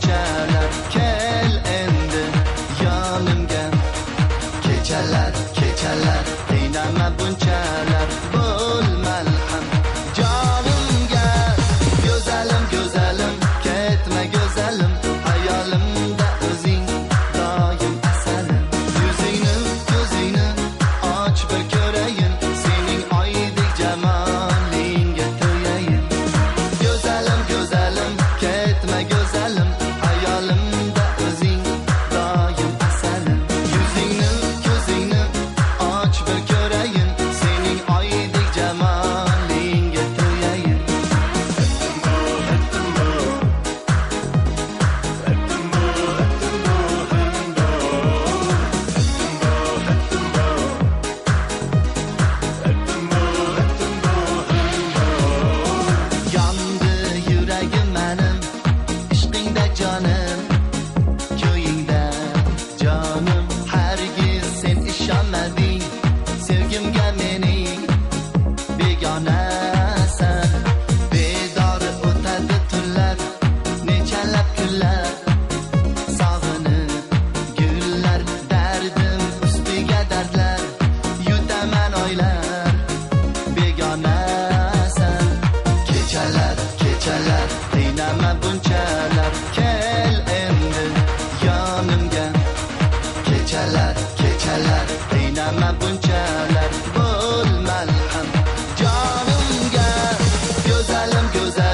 China. istama bo'lmal ham. Jonimga go'zalim go'zal